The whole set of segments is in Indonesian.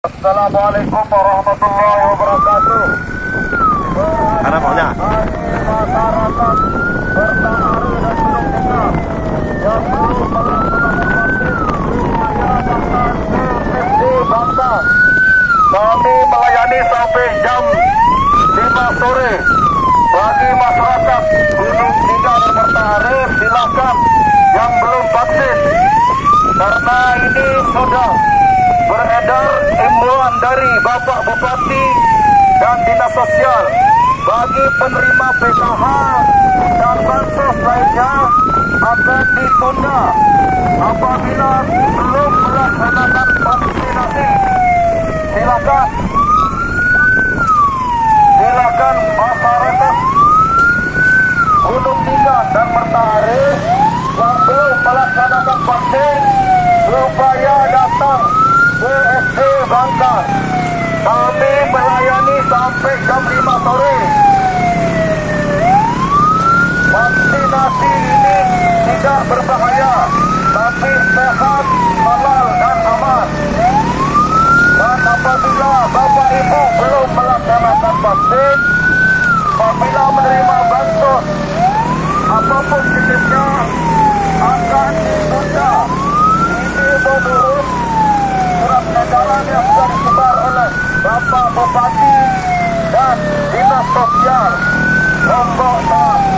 Assalamualaikum warahmatullahi wabarakatuh. Mana maunya? Masyarakat serta Ari dan yang belum Bangka. Kami melayani sampai jam 5 sore. Bagi masyarakat Gunung Tiga dan Mertahari silakan yang belum vaksin karena ini sudah beredar imbauan dari Bapak Bupati dan Dinas Sosial bagi penerima PKH dan bansos lainnya akan ditunda apabila belum melaksanakan vaksinasi. Silakan, silakan masyarakat Gunung Tiga dan Mertahari yang belum melaksanakan vaksin supaya datang ke SD Bangka. Kami melayani sampai jam 5 sore. Vaksinasi ini tidak berbahaya, tapi sehat, halal dan aman. Dan apabila Bapak Ibu belum melaksanakan vaksin, apabila menerima bantuan Bapak Bupati dan Dinas Sosial Lombok Barat.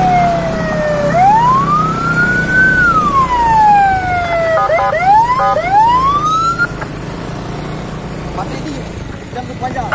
Mati ini, jangan panjang.